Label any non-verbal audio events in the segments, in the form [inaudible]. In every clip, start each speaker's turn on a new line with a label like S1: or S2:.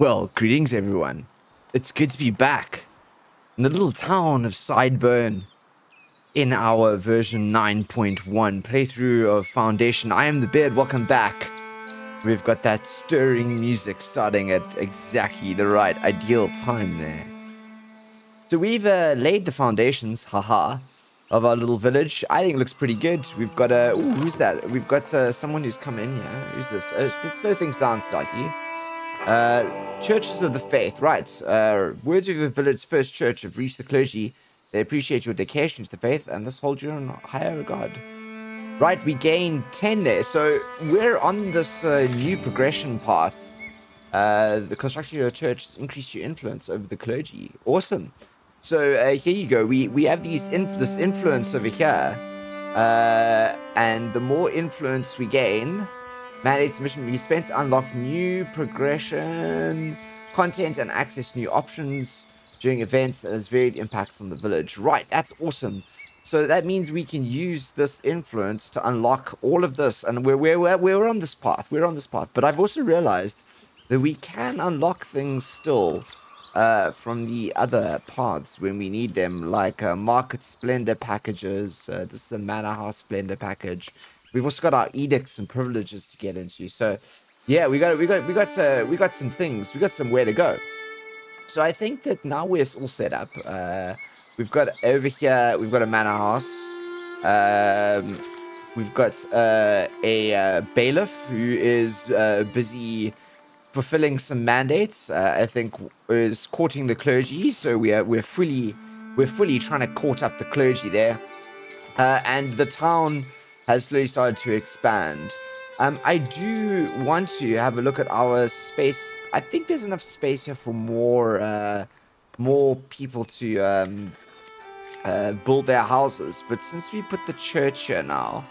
S1: Well, greetings everyone. It's good to be back in the little town of Sideburn in our version 9.1 playthrough of Foundation. I am the Beard, welcome back. We've got that stirring music starting at exactly the right ideal time there. So we've uh, laid the foundations, haha, of our little village. I think it looks pretty good. We've got a, ooh, who's that? We've got uh, someone who's come in here. Who's this? Uh, slow things down slightly. Uh, churches of the faith, right. Uh, words of your village's first church have reached the clergy. They appreciate your dedication to the faith and thus hold you in higher regard. Right, we gained 10 there. So we're on this uh, new progression path. Uh, the construction of your church has increased your influence over the clergy. Awesome. So uh, here you go. We we have these inf this influence over here, uh, and the more influence we gain, mandates mission be spent to unlock new progression content and access new options during events that has varied impacts on the village. Right, that's awesome. So that means we can use this influence to unlock all of this, and we're we're we're on this path. We're on this path. But I've also realized that we can unlock things still uh, from the other paths when we need them, like uh, Market Splendor packages. Uh, this is a Manor House Splendor package. We've also got our edicts and privileges to get into. So, yeah, we got we got we got uh, we got some things. We got somewhere to go. So I think that now we're all set up. Uh, we've got over here. We've got a Manor House. Um, we've got uh, a uh, bailiff who is uh, busy fulfilling some mandates. Uh, I think is courting the clergy. So we are we're fully we're fully trying to court up the clergy there, uh, and the town has slowly started to expand. Um, I do want to have a look at our space. I think there's enough space here for more uh, more people to um, uh, build their houses. But since we put the church here now,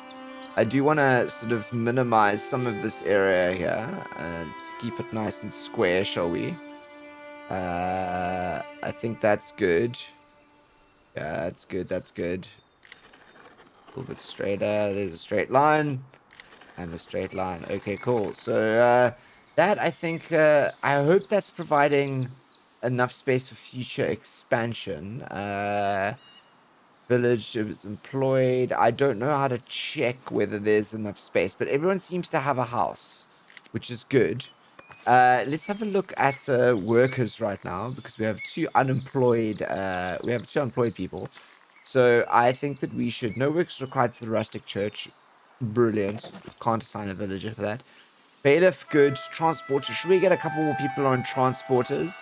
S1: I do want to sort of minimize some of this area here. Uh, keep it nice and square, shall we? Uh, I think that's good. Yeah, that's good, that's good. Little bit straighter. There's a straight line. And a straight line. Okay, cool. So, uh, that, I think, uh, I hope that's providing enough space for future expansion. Uh, village is employed. I don't know how to check whether there's enough space, but everyone seems to have a house, which is good. Uh, let's have a look at uh, workers right now because we have two unemployed. Uh, we have two unemployed people, so I think that we should. No work is required for the rustic church. Brilliant. Can't assign a villager for that. Bailiff, good. Transporter. Should we get a couple more people on transporters?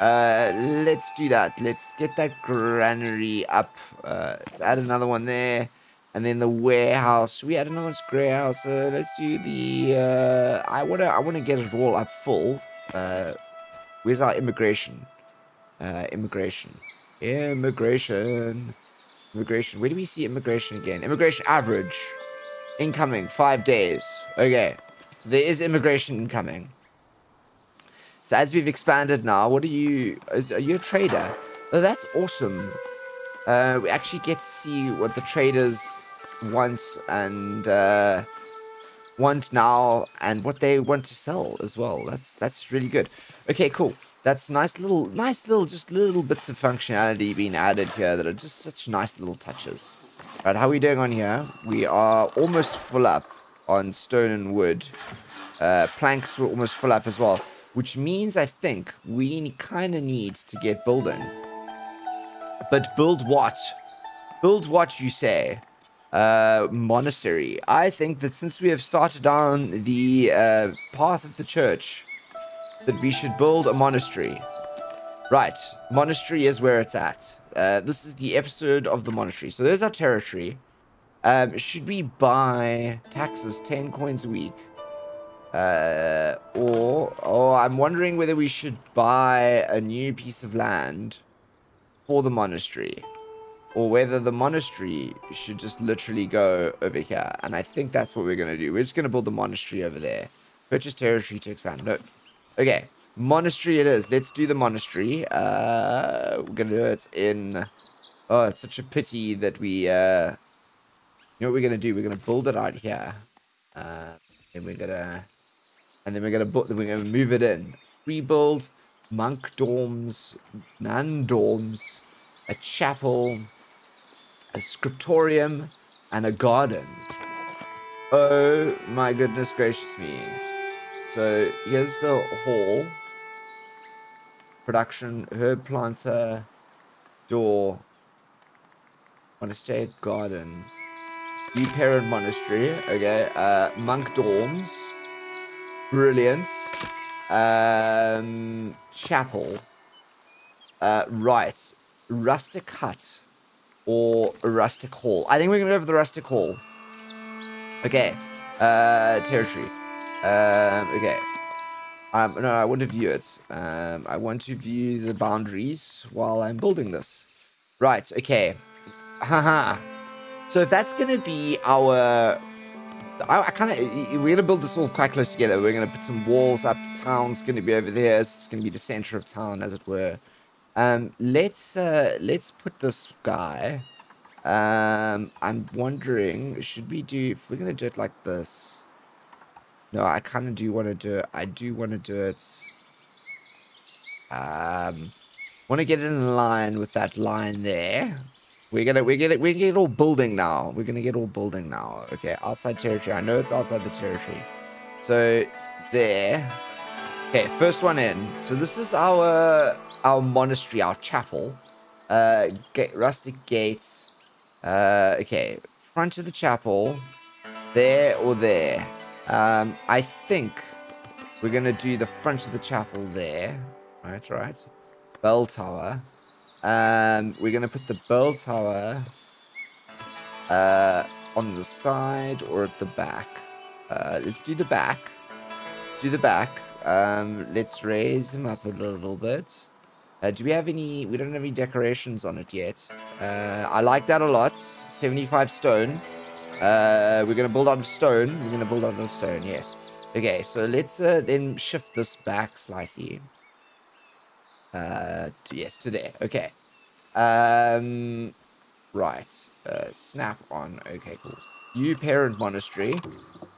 S1: Uh, let's do that. Let's get that granary up. Uh, let's add another one there. And then the warehouse. Should we add another warehouse? Uh, let's do the, uh, I want to, I want to get it all up full. Uh, where's our immigration? Uh, immigration. Immigration. Immigration. Where do we see immigration again? Immigration average. Incoming. Five days. Okay. So there is immigration incoming. So as we've expanded now, what are you? Is, are you a trader? Oh, that's awesome. Uh, we actually get to see what the traders want and uh, want now, and what they want to sell as well. That's that's really good. Okay, cool. That's nice little, nice little, just little bits of functionality being added here that are just such nice little touches. Right, how are we doing on here? We are almost full up on stone and wood. Uh, planks were almost full up as well. Which means I think we kind of need to get building. But build what? Build what you say? Uh, monastery. I think that since we have started down the uh, path of the church, that we should build a monastery. Right, monastery is where it's at. Uh, this is the episode of the monastery. So there's our territory. Um, should we buy taxes 10 coins a week? Uh, or, or I'm wondering whether we should buy a new piece of land for the monastery. Or whether the monastery should just literally go over here. And I think that's what we're going to do. We're just going to build the monastery over there. Purchase territory to expand. No. Okay. Monastery it is. Let's do the monastery. Uh, we're going to do it in... Oh, it's such a pity that we... Uh, you know what we're going to do? We're going to build it out here. Uh, and we're going to and then we're gonna we're gonna move it in. rebuild monk dorms, nun dorms, a chapel, a scriptorium, and a garden. Oh my goodness gracious me. So here's the hall. Production, herb planter, door, monastery garden, New Parent Monastery, okay, uh, monk dorms, brilliant, um, chapel, uh, right, rustic hut, or rustic hall. I think we're gonna go for the rustic hall. Okay, uh, territory. Um, okay. Um, no, I want to view it. Um, I want to view the boundaries while I'm building this. Right, okay. Haha. so if that's going to be our... I, I kind of... We're going to build this all quite close together. We're going to put some walls up. The town's going to be over there. It's going to be the center of town, as it were. Um, let's, uh, let's put this guy... Um, I'm wondering, should we do... If we're to do it like this... No, I kind of do want to do it. I do want to do it. Um, want to get it in line with that line there. We're gonna we're gonna we're gonna get all building now. We're gonna get all building now. Okay, outside territory. I know it's outside the territory. So there. Okay, first one in. So this is our our monastery, our chapel. Uh, gate, rustic gates. Uh, okay, front of the chapel. There or there. Um, I think we're to do the front of the chapel there. Right, right. Bell tower. Um, we're to put the bell tower uh, on the side or at the back. Uh, let's do the back. Let's do the back. Um, let's raise him up a little bit. Uh, do we have any... We don't have any decorations on it yet. Uh, I like that a lot. 75 stone. Uh, we're going to build on stone. We're going to build on stone, yes. Okay, so let's uh, then shift this back slightly. Uh, to, yes, to there. Okay. Um, right. Uh, snap on. Okay, cool. New parent monastery.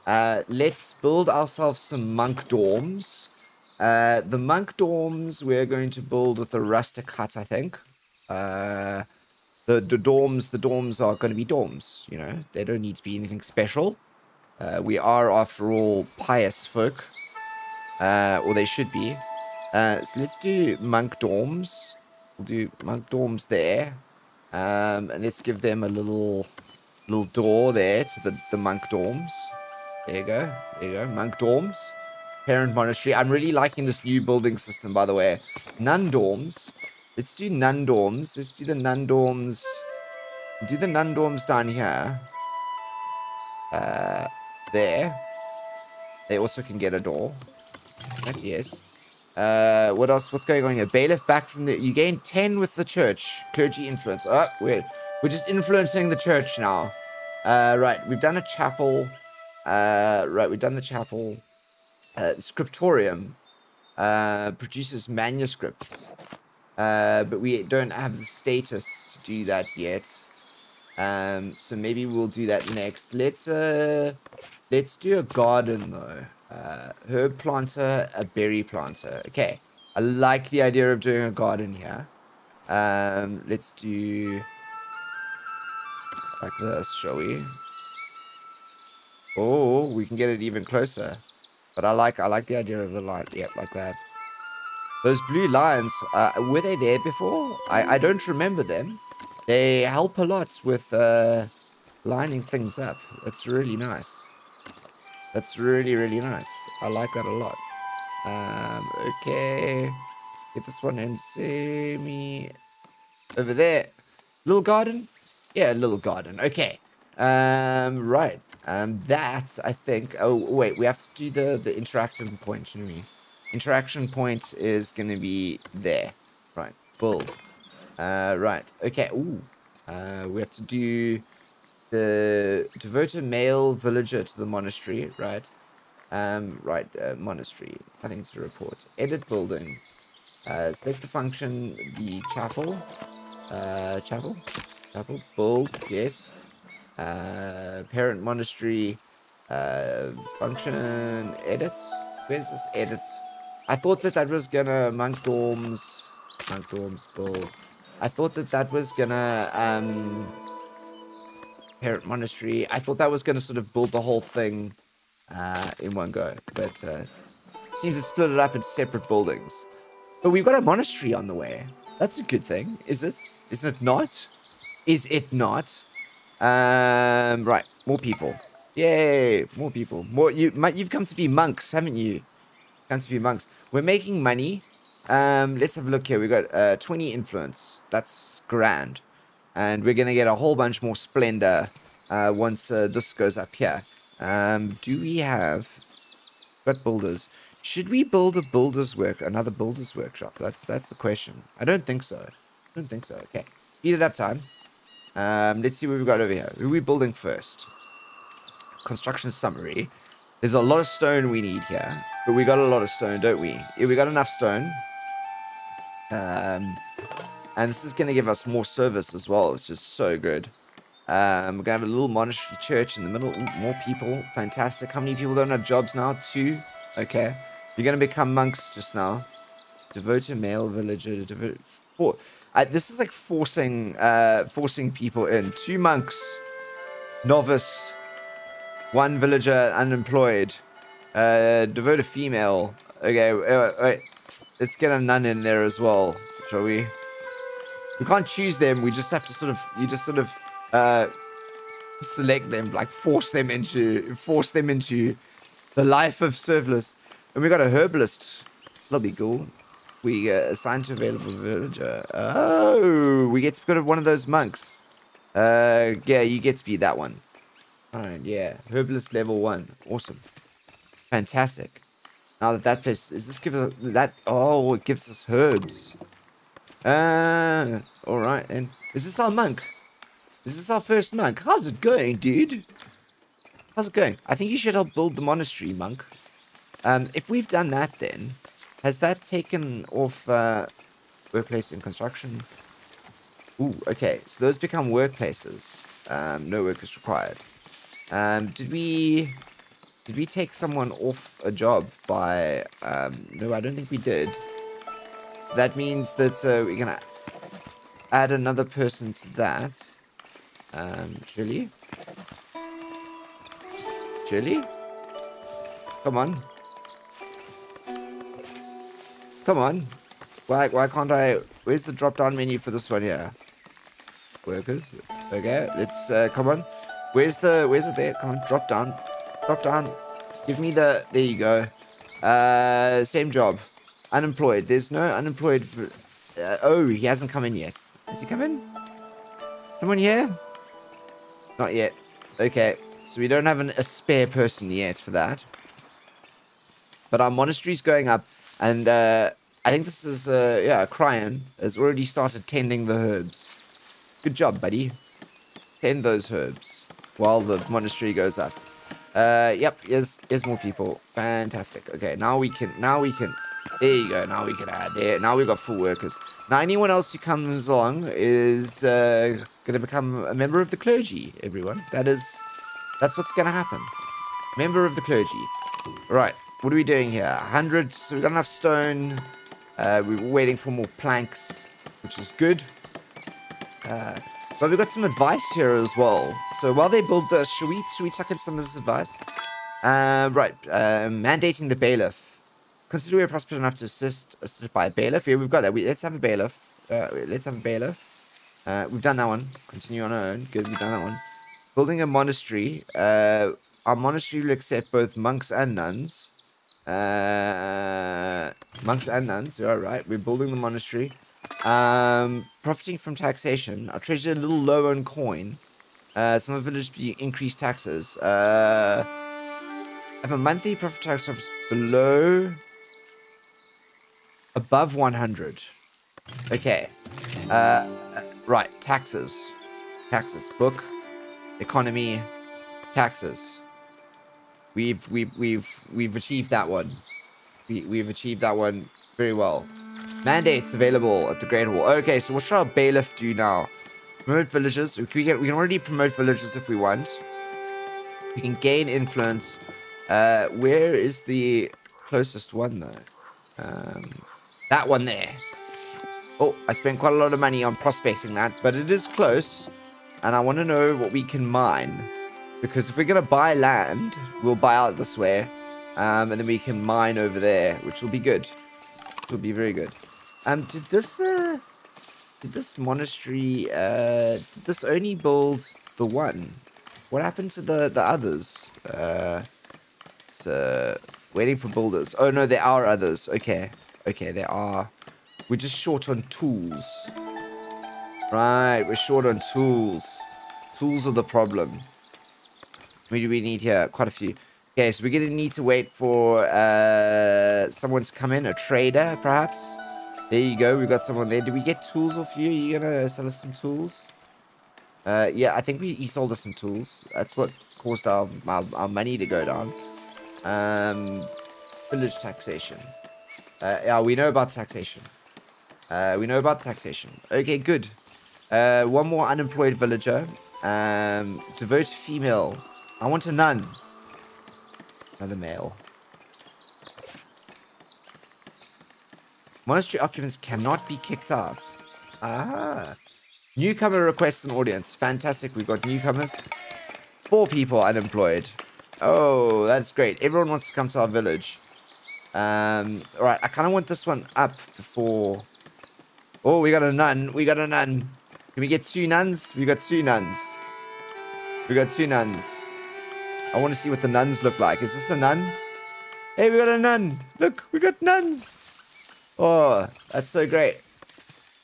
S1: Let's build ourselves some monk dorms. Uh, the monk dorms we're going to build with a rustic hut, I think. Uh, the, the dorms the dorms are going to be dorms you know? They don't need to be anything special. Uh, we are after all pious folk. Uh, or they should be. Uh, so let's do monk dorms. We'll do monk dorms there. Um, and let's give them a little little door there to the, the monk dorms. There you go. There you go. Monk dorms parent monastery i'm really liking this new building system by the way nun dorms Let's do nun dorms. Let's do the nun dorms. Do the nun dorms down here. Uh, there. They also can get a door. That yes. Uh, what else? What's going on here? Bailiff back from the... You gain 10 with the church. Clergy influence. Oh, we're, we're just influencing the church now. Uh, right, we've done a chapel. Uh, right, we've done the chapel. Uh, scriptorium. Uh, produces manuscripts. Uh, but we don't have the status to do that yet. Um, so maybe we'll do that next. Let's uh, let's do a garden though. Uh, herb planter, a berry planter. Okay, I like the idea of doing a garden here. Um, let's do like this, shall we? Oh, we can get it even closer. But I like I like the idea of the light. Yeah, like that. Those blue lines, uh, were they there before? I, I don't remember them. They help a lot with uh, lining things up. That's really nice. That's really, really nice. I like that a lot. Um, okay. Get this one and See me over there. Little garden? Yeah, little garden. Okay. Um, right. Um, that, I think... Oh, wait. We have to do the, the interaction point, we? Interaction point is going to be there. Right, build. Uh, right, okay, ooh. Uh, we have to do the devote a male villager to the monastery, right? Um, right, uh, monastery. I think it's a report. Edit building. Uh, select the function, the chapel. Uh, chapel? Chapel, build, yes. Uh, parent monastery, uh, function, edit. Where's this edit? I thought that that was gonna monk dorms, monk dorms bull. I thought that that was gonna um parent monastery. I thought that was gonna sort of build the whole thing uh, in one go, but uh, seems to split it up into separate buildings. But we've got a monastery on the way. That's a good thing, is it? Is it not? Is it not? Um, right, more people. Yay, more people. More you. You've come to be monks, haven't you? Come to be monks. We're making money. Um, let's have a look here. We've got uh, 20 influence. That's grand, and we're gonna get a whole bunch more splendor uh, once uh, this goes up here. Um, do we have got builders? Should we build a builder's work, another builder's workshop? That's that's the question. I don't think so. I don't think so. Okay, speed it up time. Um, let's see what we've got over here. Who are we building first? Construction summary. There's a lot of stone we need here, but we got a lot of stone, don't we? Yeah, we got enough stone. Um, and this is going to give us more service as well, which is so good. Um, we're going to have a little monastery church in the middle. Ooh, more people. Fantastic. How many people don't have jobs now? Two. Okay. You're going to become monks just now. Devoted male villager. Four. This is like forcing uh, forcing people in. Two monks. Novice. One villager unemployed. Uh, devoted female. Okay. Uh, wait. Let's get a nun in there as well. Shall we? We can't choose them. We just have to sort of... You just sort of uh, select them, like force them into force them into the life of serverless. And we got a herbalist. That'll be cool. We uh, assigned to available villager. Oh, we get to go to one of those monks. Uh, yeah, you get to be that one. Alright, yeah. Herbalist level one. Awesome. Fantastic. Now that that place, is this give us that? Oh, it gives us herbs. Uh, all right. And this is this our monk? This is our first monk. How's it going, dude? How's it going? I think you should help build the monastery, monk. Um, if we've done that then, has that taken off uh, workplace and construction? Ooh, okay. So those become workplaces. Um, no work is required. Um, did we... Did we take someone off a job by... Um, no, I don't think we did. So that means that uh, we're going to add another person to that. Um, Chili? Chili? Come on. Come on. Why, why can't I... Where's the drop-down menu for this one here? Workers. Okay, let's... Uh, come on. Where's the... Where's it there? Come on, drop down. Drop down. Give me the... There you go. Uh, same job. Unemployed. There's no unemployed... Uh, oh, he hasn't come in yet. Has he come in? Someone here? Not yet. Okay, so we don't have an, a spare person yet for that. But our monastery's going up, and uh, I think this is, uh, yeah, Cryan has already started tending the herbs. Good job, buddy. Tend those herbs while the monastery goes up. Uh, yep, here's, here's more people. Fantastic. Okay, now we can, now we can, there you go, now we can add there. Now we've got full workers. Now anyone else who comes along is, uh, going to become a member of the clergy, everyone. That is, that's what's going to happen. Member of the clergy. Right, what are we doing here? 100, so we've got enough stone. Uh, we're waiting for more planks, which is good. Uh, but we've got some advice here as well. So while they build this, should we, should we tuck in some of this advice? Uh, right, uh, mandating the bailiff. Consider we are prosperous enough to assist, assisted by a bailiff. Here, we've got that. We, let's have a bailiff. Uh, let's have a bailiff. Uh, we've done that one. Continue on our own. Good, we've done that one. Building a monastery. Our monastery will accept both monks and nuns. Uh, monks and nuns. You're right. We're building the monastery. Um, profiting from taxation. Our treasure a little low on coin. Uh, some of be increased taxes. Uh, I have a monthly profit tax of below, above 100. Okay. Uh, right, taxes. Taxes. Book, economy, taxes. We've we've we've we've achieved that one. We we've achieved that one very well. Mandates available at the Great Hall. Okay, so what should our bailiff do now? Promote villagers. We can, we can already promote villagers if we want. We can gain influence. Uh, where is the closest one though? Um, that one there. Oh, I spent quite a lot of money on prospecting that, but it is close. And I want to know what we can mine. Because if we're going to buy land, we'll buy out this way. Um, and then we can mine over there, which will be good. It will be very good. Um, did this, uh, did this monastery, uh, this only build the one? What happened to the, the others? Uh, uh, waiting for builders. Oh, no, there are others. Okay. Okay, there are. We're just short on tools. Right, we're short on tools. Tools are the problem. Do we need here? Quite a few. Okay, so we're going to need to wait for uh, someone to come in, a trader, perhaps. There you go, we've got someone there. Did we get tools off you? Are you going to sell us some tools? Uh, yeah, I think we, he sold us some tools. That's what caused our, our, our money to go down. Um, village taxation. Uh, yeah, we know about taxation. Uh, we know about taxation. Okay, good. Uh, one more unemployed villager. Um, devote female. I want a nun. Another male. Monastery occupants cannot be kicked out. Ah. Newcomer requests an audience. Fantastic. We've got newcomers. Four people unemployed. Oh, that's great. Everyone wants to come to our village. Um, all right. I kind of want this one up before. Oh, we got a nun. We got a nun. Can we get two nuns? We got two nuns. We got two nuns. I want to see what the nuns look like. Is this a nun? Hey, we got a nun. Look, we got nuns. Oh, that's so great.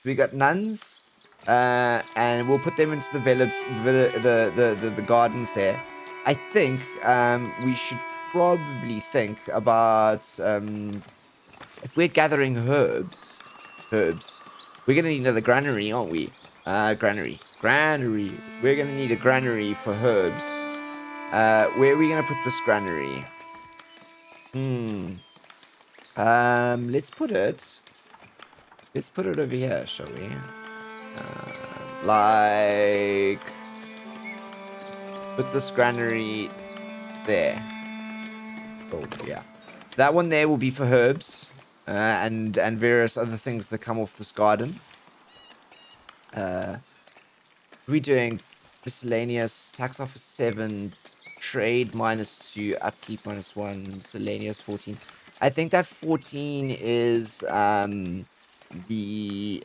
S1: We got nuns. Uh, and we'll put them into the village, the, the, the, the gardens there. I think um, we should probably think about um, if we're gathering herbs, herbs, we're going to need another granary, aren't we? Uh, granary. Granary. We're going to need a granary for herbs. Uh, where are we going to put this granary? Hmm. Um, let's put it... Let's put it over here, shall we? Uh, like... Put this granary there. Oh, yeah. So that one there will be for herbs. Uh, and, and various other things that come off this garden. Uh, we're doing miscellaneous, tax office 7, trade minus 2, upkeep minus 1, miscellaneous 14. I think that 14 is um, the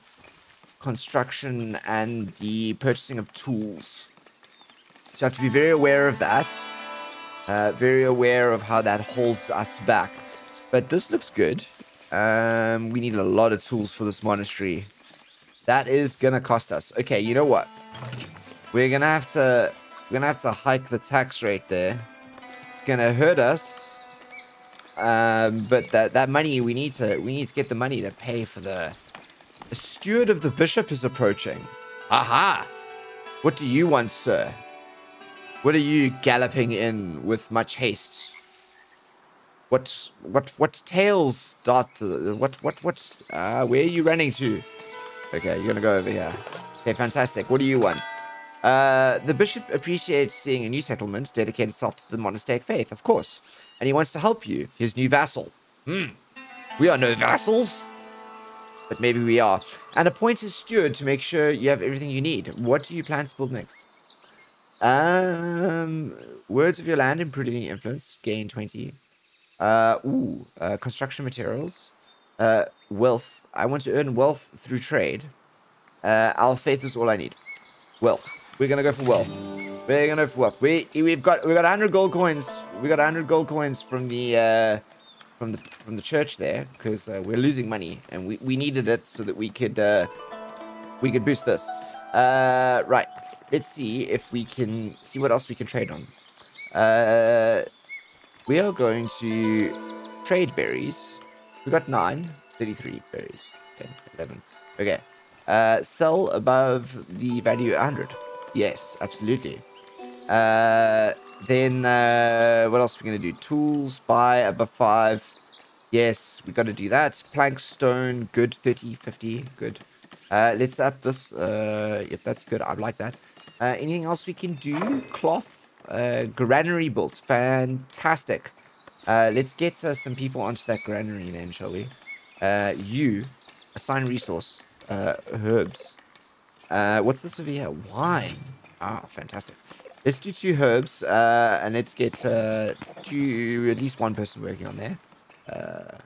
S1: construction and the purchasing of tools. So you have to be very aware of that. Uh, very aware of how that holds us back. But this looks good. Um, we need a lot of tools for this monastery. That is gonna cost us. Okay, you know what? We're gonna have to we're gonna have to hike the tax rate there. It's gonna hurt us. Um, but that that money we need to we need to get the money to pay for the the steward of the bishop is approaching. Aha! What do you want, sir? What are you galloping in with much haste? What what what tales dart the what what what uh where are you running to? Okay, you're gonna go over here. Okay, fantastic. What do you want? Uh, the bishop appreciates seeing a new settlement dedicate itself to the monastic faith, of course, and he wants to help you, his new vassal. Hmm. We are no vassals, but maybe we are. And appoints a steward to make sure you have everything you need. What do you plan to build next? Um, words of your land, improving influence, gain 20. Uh, ooh, uh, construction materials. Uh, wealth. I want to earn wealth through trade. Uh, our faith is all I need. Wealth. We're gonna go for wealth. We're gonna go for wealth. We we've got we got 100 gold coins. We got 100 gold coins from the uh, from the from the church there because uh, we're losing money and we we needed it so that we could uh, we could boost this. Uh, right. Let's see if we can see what else we can trade on. Uh, we are going to trade berries. We got nine. 33 berries. 10, 11. Okay. Uh, sell above the value 100. Yes, absolutely. Uh, then uh, what else are we going to do? Tools, buy above 5. Yes, we got to do that. Plank, stone, good. 30, 50, good. Uh, let's up this. Uh, yep, that's good. I like that. Uh, anything else we can do? Cloth, uh, granary built. Fantastic. Uh, let's get uh, some people onto that granary then, shall we? Uh, you assign resource. Uh, herbs. Uh, what's this over here? Wine. Ah, fantastic. Let's do two herbs, uh, and let's get uh, two, at least one person working on there. Uh,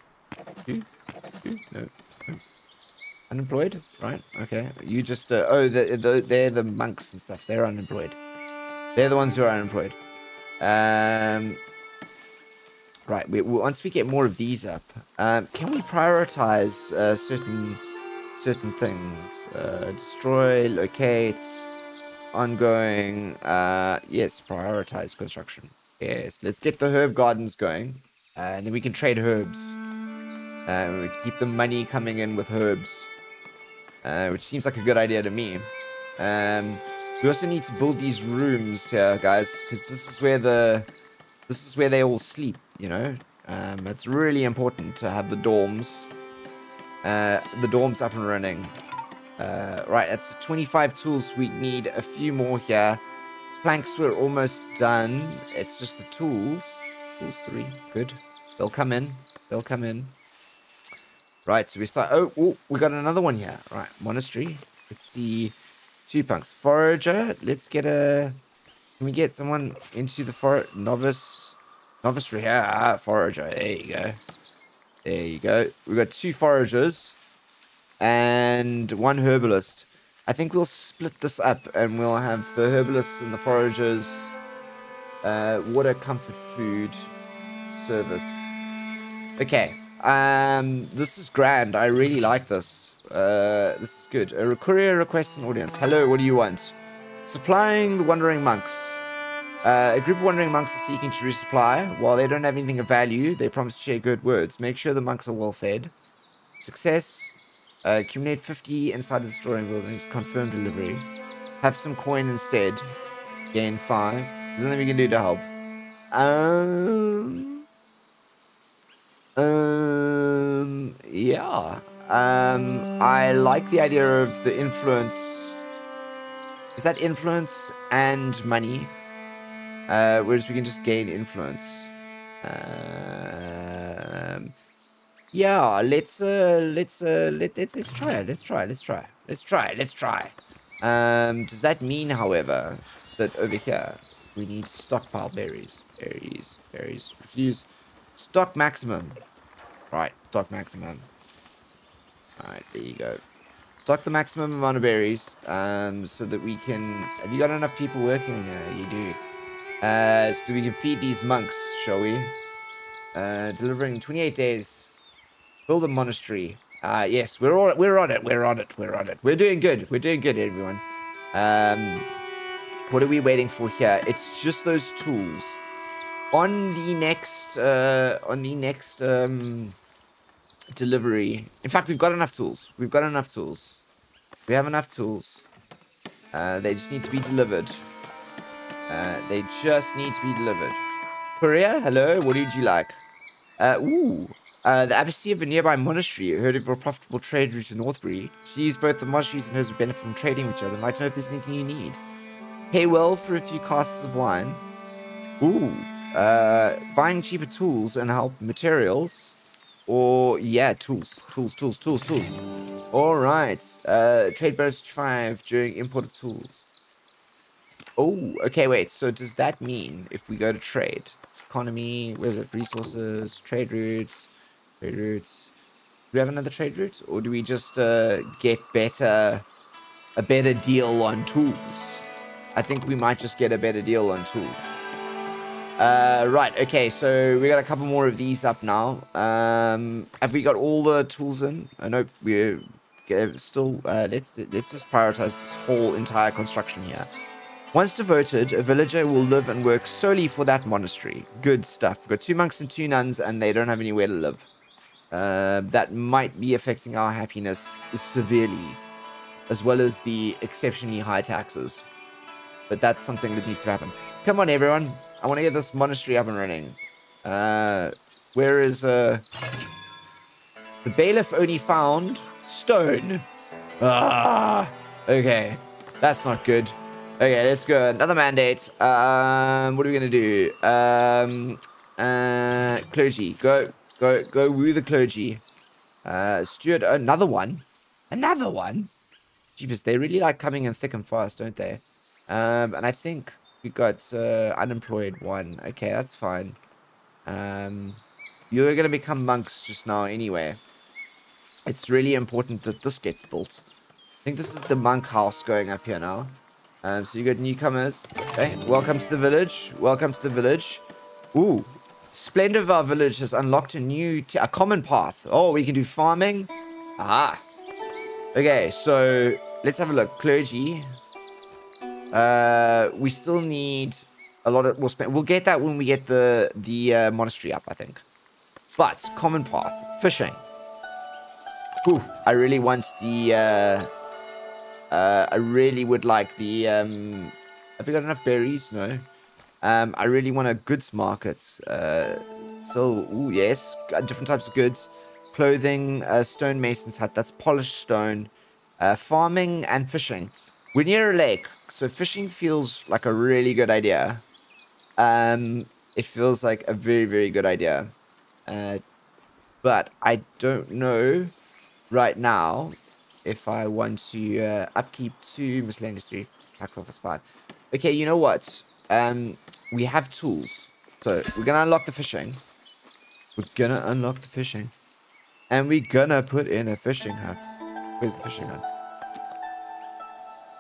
S1: two, two, no, no. Unemployed, right? Okay. You just, uh, oh, the, the, they're the monks and stuff. They're unemployed. They're the ones who are unemployed. Um, right. We, once we get more of these up, um, can we prioritize uh, certain certain things? Uh, destroy, locate, ongoing. Uh, yes, prioritize construction. Yes, let's get the herb gardens going, uh, and then we can trade herbs. Uh, we can keep the money coming in with herbs, uh, which seems like a good idea to me. Um, we also need to build these rooms here, guys, because this is where the this is where they all sleep. You know, um, it's really important to have the dorms, uh, the dorms up and running. Uh, right, that's 25 tools. We need a few more here. Planks were almost done. It's just the tools. Tools three. Good. They'll come in. They'll come in. Right, so we start. Oh, oh, we got another one here. Right, monastery. Let's see. Two punks. Forager. Let's get a. Can we get someone into the forest? Novice. Novice Ah, forager. There you go. There you go. We've got two foragers and one herbalist. I think we'll split this up and we'll have the herbalists and the foragers, uh, water, comfort, food, service. Okay. Um, this is grand. I really like this. Uh, this is good. A courier requests an audience. Hello, what do you want? Supplying the wandering monks. Uh, a group of wandering monks are seeking to resupply. While they don't have anything of value, they promise to share good words. Make sure the monks are well fed. Success. Uh, accumulate 50 inside of the storing buildings. Confirm delivery. Have some coin instead. Gain 5. There's nothing we can do to help. Um... Um... Yeah. Um... I like the idea of the influence... Is that influence and money? Uh, whereas we can just gain influence. Um... Yeah, let's uh, let's uh, let, let let's try it. Let's try. Let's try. Let's try. Let's try. Um, does that mean, however, that over here we need to stockpile berries, berries, berries? Refuse. Stock maximum. Right, stock maximum. All right, there you go. Stock the maximum amount of berries, um, so that we can. Have you got enough people working here? You do. Uh, so we can feed these monks, shall we? Uh, delivering 28 days Build a monastery. Uh, yes, we're all, we're on it. We're on it. We're on it. We're doing good. We're doing good, everyone. Um, what are we waiting for here? It's just those tools. On the next, uh, on the next um, delivery. In fact, we've got enough tools. We've got enough tools. We have enough tools. Uh, they just need to be delivered. Uh, they just need to be delivered. Courier, hello. What would you like? Uh, ooh, uh, the abbessy of a nearby monastery heard of a profitable trade route to Northbury. She used both the monasteries and hers would benefit from trading with each other. Might know if there's anything you need. Pay well for a few casks of wine. Ooh. Uh, buying cheaper tools and help materials. Or, yeah, tools. Tools, tools, tools, tools. Alright. Uh, trade bonus 5 during import of tools. Oh, okay, wait. So does that mean if we go to trade, economy, where's it? Resources, trade routes, Trade routes. Do we have another trade route? Or do we just uh, get better, a better deal on tools? I think we might just get a better deal on tools. Uh, right, okay, so we got a couple more of these up now. Um, have we got all the tools in? I know we're still, uh, let's, let's just prioritize this whole entire construction here. Once devoted, a villager will live and work solely for that monastery. Good stuff. We've got two monks and two nuns, and they don't have anywhere to live uh, that might be affecting our happiness severely, as well as the exceptionally high taxes. But that's something that needs to happen. Come on, everyone. I want to get this monastery up and running. Uh, where is... Uh... The bailiff only found stone. Ah, okay. That's not good. Okay, let's go. Another mandate. Um, what are we going to do? Um, uh, clergy, go. Go, go woo the clergy. Uh, steward, another one. Another one? Jeepers, they really like coming in thick and fast, don't they? Um, and I think we got uh, unemployed one. Okay, that's fine. Um, you're going to become monks just now anyway. It's really important that this gets built. I think this is the monk house going up here now. Um, so you got newcomers. Okay, welcome to the village. Welcome to the village. Ooh, Splendor of our village has unlocked a new, a common path. Oh, we can do farming. Ah. Okay, so let's have a look. Clergy. Uh, we still need a lot of. We'll spend. We'll get that when we get the the uh, monastery up, I think. But common path, fishing. Ooh, I really want the. Uh, uh, I really would like the. Um, have we got enough berries? No. Um, I really want a goods market. Uh, so, ooh, yes, different types of goods. Clothing, uh, stonemason's hut, that's polished stone. Uh, farming and fishing. We're near a lake, so fishing feels like a really good idea. Um, it feels like a very, very good idea. Uh, but I don't know right now if I want to uh, upkeep two miscellaneous three, tax office five. Okay, you know what? Um, we have tools. So we're gonna unlock the fishing. We're gonna unlock the fishing. And we're gonna put in a fishing hut. Where's the fishing hut?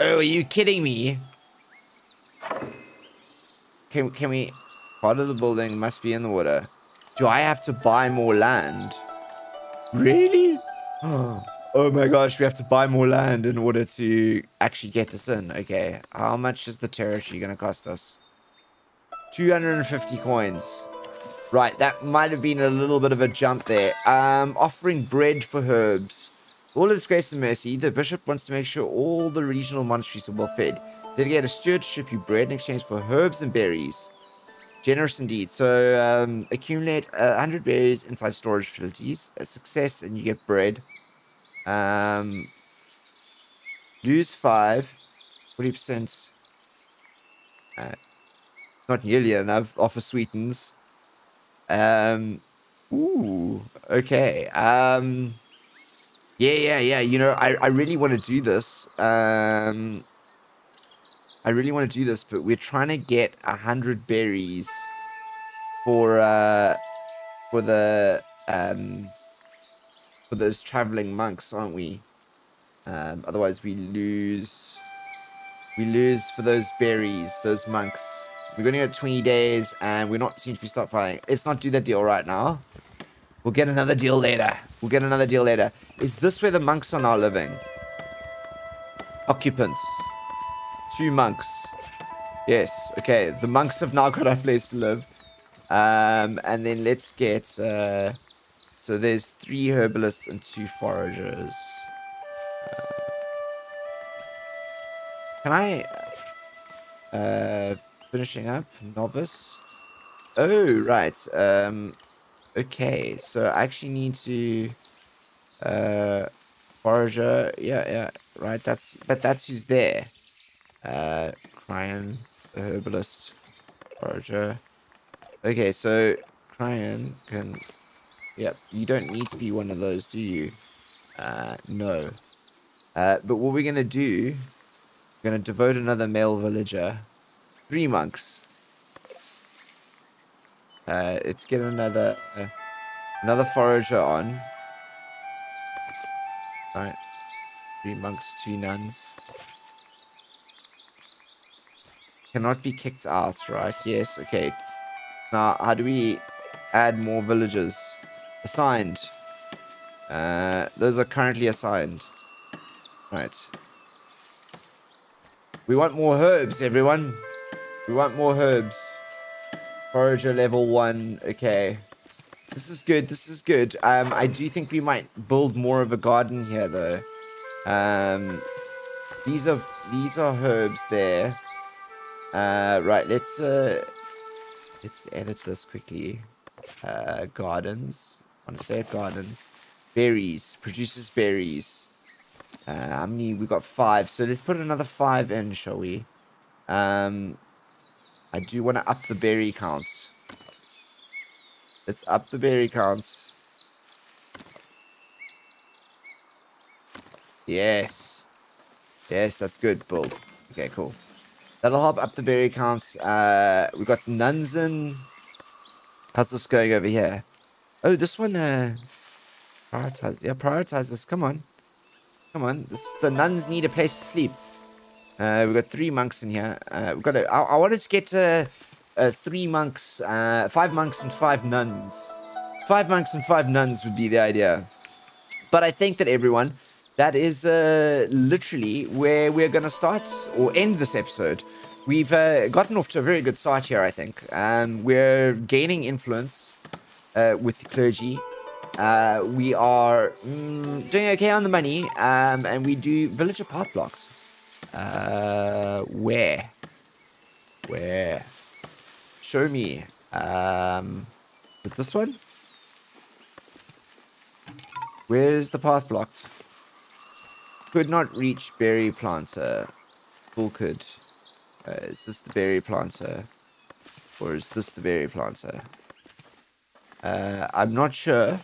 S1: Oh, are you kidding me? Can, can we... Part of the building must be in the water. Do I have to buy more land? Really? [gasps] Oh my gosh, we have to buy more land in order to actually get this in. Okay, how much is the territory going to cost us? 250 coins. Right, that might have been a little bit of a jump there. Um, offering bread for herbs. All its grace and mercy, the bishop wants to make sure all the regional monasteries are well fed. Dedicate a steward to ship you bread in exchange for herbs and berries. Generous indeed. So, um, accumulate uh, 100 berries inside storage facilities. A success and you get bread. Um, lose 5. 40%. Uh, not nearly enough. Offer sweetens. Um, ooh, okay. Um, yeah, yeah, yeah. You know, I, I really want to do this. Um, I really want to do this, but we're trying to get a hundred berries for uh for the um for those traveling monks, aren't we? Um, otherwise, we lose we lose for those berries, those monks. We're going to get 20 days, and we're not seem to be stop fighting. Let's not do that deal right now. We'll get another deal later. We'll get another deal later. Is this where the monks are now living? Occupants. Two monks. Yes, okay. The monks have now got a place to live. Um, and then let's get... Uh, so there's three herbalists and two foragers. Uh, can I... Uh, finishing up. Novice. Oh, right. Um, okay, so I actually need to... Uh, forager. Yeah, yeah, right. That's But that's who's there. Uh, Cryan, the herbalist. Forager. Okay, so Cryan can... Yep, you don't need to be one of those, do you? Uh, no. Uh, but what we're going to do, we're going to devote another male villager three monks. Uh, let's get another uh, another forager on. Alright. Three monks, two nuns. Cannot be kicked out, right? Yes, okay. Now, how do we add more villagers? Assigned. Uh, those are currently assigned. Right. We want more herbs, everyone. We want more herbs. Forager level one. Okay. This is good. This is good. Um, I do think we might build more of a garden here, though. Um, these are these are herbs there. Uh, right. Let's uh, let's edit this quickly. Uh, gardens. Want to gardens. Berries produces berries. Uh, how many? We got five. So let's put another five in, shall we? Um, I do want to up the berry counts. Let's up the berry counts. Yes. Yes, that's good. Build. Okay, cool. That'll help up the berry counts. Uh, we've got Nunzen. How's this going over here? Oh, this one, uh, prioritize. Yeah, prioritize this. Come on. Come on. This, the nuns need a place to sleep. Uh, we've got three monks in here. Uh, we've got a, I, I wanted to get uh, uh, three monks, uh, five monks and five nuns. Five monks and five nuns would be the idea. But I think that everyone, that is uh, literally where we're going to start or end this episode. We've uh, gotten off to a very good start here, I think. Um, we're gaining influence with the clergy. Uh, we are mm, doing okay on the money, um, and we do villager path blocks. Uh, where? Where? Show me. Um, is this one? Where's the path blocked? Could not reach berry planter. Full could. Uh, is this the berry planter? Or is this the berry planter? Uh, I'm not sure.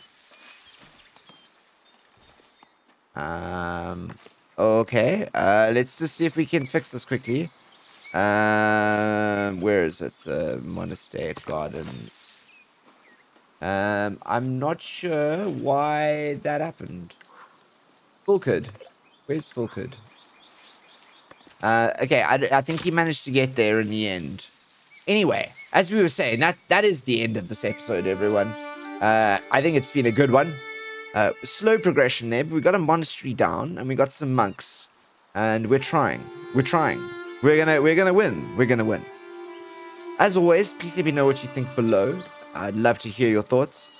S1: Um, okay. Uh, let's just see if we can fix this quickly. Um, where is it? Uh, Gardens. Um, I'm not sure why that happened. Fulkid. Where's Fulkid? Uh, okay, I, I think he managed to get there in the end. Anyway, as we were saying, that that is the end of this episode, everyone. Uh, I think it's been a good one. Uh, slow progression there, but we got a monastery down and we got some monks, and we're trying. We're trying. We're gonna we're gonna win. We're gonna win. As always, please let me know what you think below. I'd love to hear your thoughts,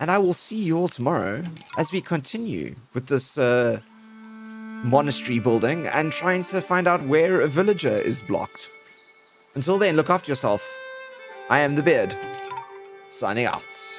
S1: and I will see you all tomorrow as we continue with this uh, monastery building and trying to find out where a villager is blocked. Until then, look after yourself. I am the beard, signing out.